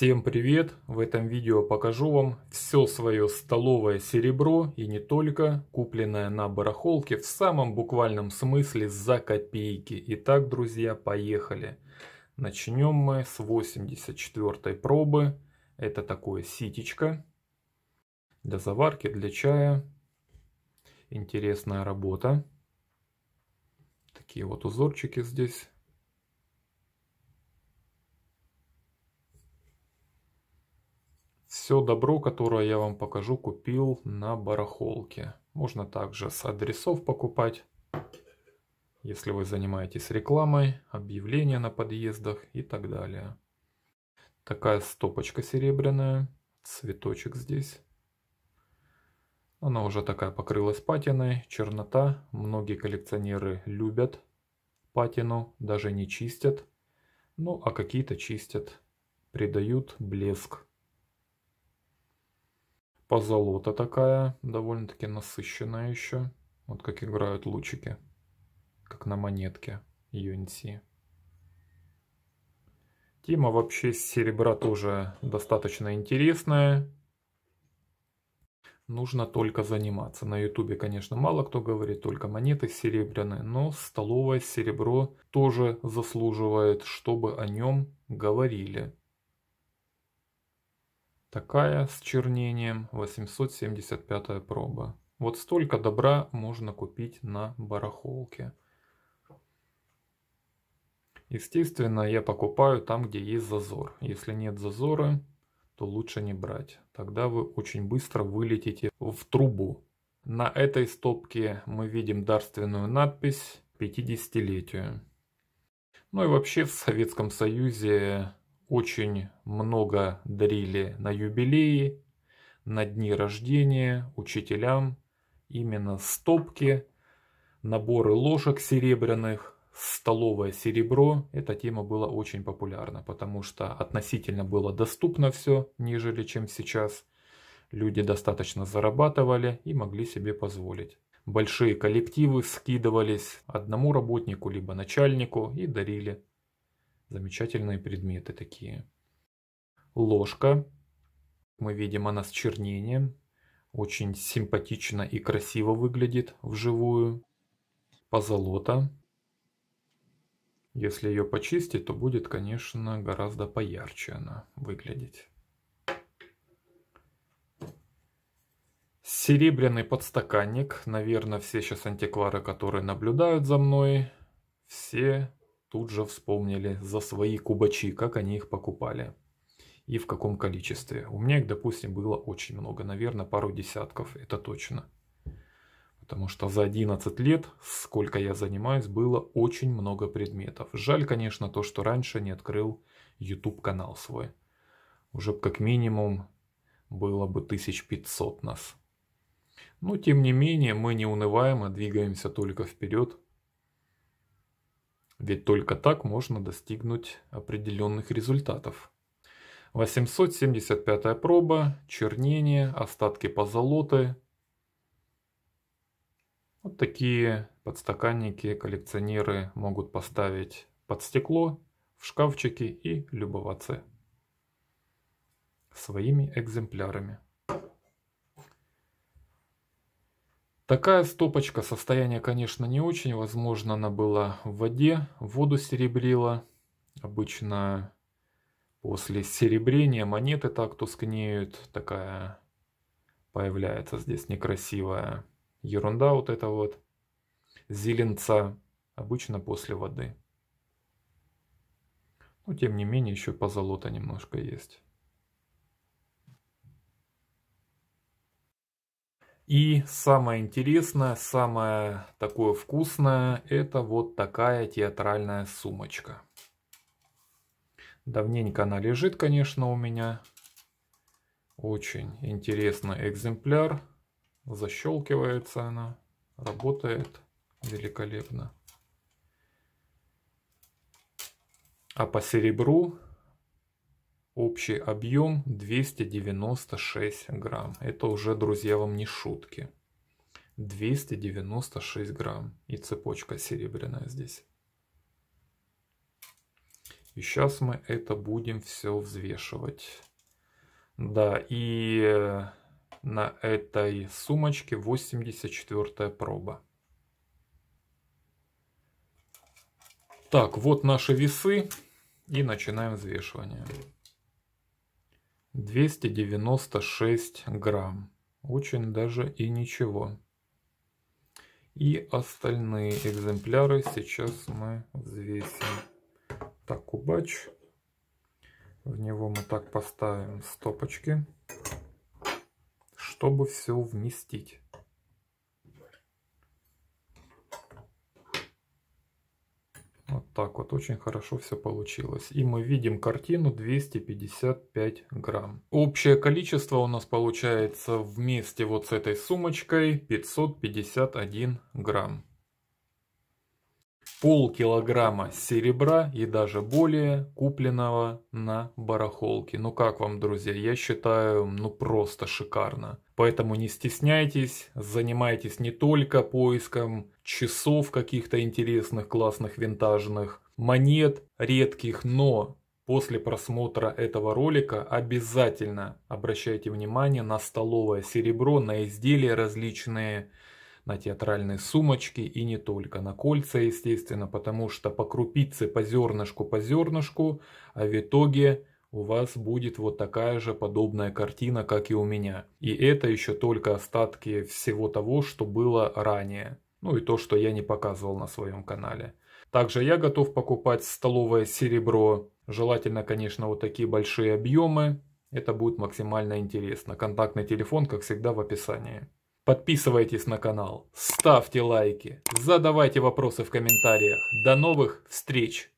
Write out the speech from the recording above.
Всем привет! В этом видео покажу вам все свое столовое серебро и не только, купленное на барахолке в самом буквальном смысле за копейки. Итак, друзья, поехали! Начнем мы с 84 пробы. Это такое ситечко для заварки, для чая. Интересная работа. Такие вот узорчики здесь. Все добро, которое я вам покажу, купил на барахолке. Можно также с адресов покупать, если вы занимаетесь рекламой, объявления на подъездах и так далее. Такая стопочка серебряная, цветочек здесь. Она уже такая покрылась патиной, чернота. Многие коллекционеры любят патину, даже не чистят. Ну, а какие-то чистят, придают блеск. Позолота такая, довольно-таки насыщенная еще. Вот как играют лучики, как на монетке UNC. Тема вообще серебра тоже достаточно интересная. Нужно только заниматься. На ютубе, конечно, мало кто говорит, только монеты серебряные, но столовое серебро тоже заслуживает, чтобы о нем говорили. Такая с чернением 875 проба. Вот столько добра можно купить на барахолке. Естественно, я покупаю там, где есть зазор. Если нет зазора, то лучше не брать. Тогда вы очень быстро вылетите в трубу. На этой стопке мы видим дарственную надпись 50-летию. Ну и вообще в Советском Союзе очень много дарили на юбилеи, на дни рождения, учителям. Именно стопки, наборы ложек серебряных, столовое серебро. Эта тема была очень популярна, потому что относительно было доступно все, нежели чем сейчас. Люди достаточно зарабатывали и могли себе позволить. Большие коллективы скидывались одному работнику либо начальнику и дарили Замечательные предметы такие. Ложка. Мы видим, она с чернением. Очень симпатично и красиво выглядит вживую. Позолота. Если ее почистить, то будет, конечно, гораздо поярче она выглядеть. Серебряный подстаканник. Наверное, все сейчас антиквары, которые наблюдают за мной, все тут же вспомнили за свои кубачи, как они их покупали и в каком количестве. У меня их, допустим, было очень много, наверное, пару десятков, это точно. Потому что за 11 лет, сколько я занимаюсь, было очень много предметов. Жаль, конечно, то, что раньше не открыл YouTube канал свой. Уже как минимум было бы 1500 нас. Но тем не менее мы не унываем, а двигаемся только вперед. Ведь только так можно достигнуть определенных результатов. 875 проба, чернение, остатки позолоты. Вот такие подстаканники коллекционеры могут поставить под стекло, в шкафчики и любоваться своими экземплярами. Такая стопочка, состояние, конечно, не очень. Возможно, она была в воде, воду серебрила. Обычно после серебрения монеты так тускнеют. Такая появляется здесь некрасивая ерунда вот эта вот. Зеленца. Обычно после воды. Но тем не менее еще позолота немножко есть. И самое интересное, самое такое вкусное, это вот такая театральная сумочка. Давненько она лежит, конечно, у меня. Очень интересный экземпляр. Защелкивается она, работает великолепно. А по серебру Общий объем 296 грамм. Это уже, друзья, вам не шутки. 296 грамм. И цепочка серебряная здесь. И сейчас мы это будем все взвешивать. Да, и на этой сумочке 84 проба. Так, вот наши весы. И начинаем взвешивание. 296 грамм. Очень даже и ничего. И остальные экземпляры сейчас мы взвесим. Так, кубач. В него мы так поставим стопочки, чтобы все вместить. Вот так вот, очень хорошо все получилось. И мы видим картину 255 грамм. Общее количество у нас получается вместе вот с этой сумочкой 551 грамм полкилограмма серебра и даже более купленного на барахолке. Ну как вам, друзья, я считаю, ну просто шикарно. Поэтому не стесняйтесь, занимайтесь не только поиском часов каких-то интересных, классных, винтажных, монет редких, но после просмотра этого ролика обязательно обращайте внимание на столовое серебро, на изделия различные, на театральные сумочки и не только, на кольца, естественно, потому что по крупице, по зернышку, по зернышку, а в итоге у вас будет вот такая же подобная картина, как и у меня. И это еще только остатки всего того, что было ранее. Ну и то, что я не показывал на своем канале. Также я готов покупать столовое серебро. Желательно, конечно, вот такие большие объемы. Это будет максимально интересно. Контактный телефон, как всегда, в описании. Подписывайтесь на канал, ставьте лайки, задавайте вопросы в комментариях. До новых встреч!